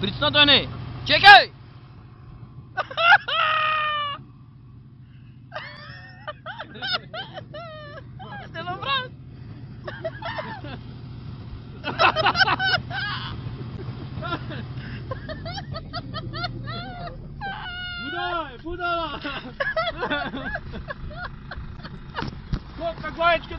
Pricnotony! Čekaj! Jste dobrá? Budala, budala! Koľka goječka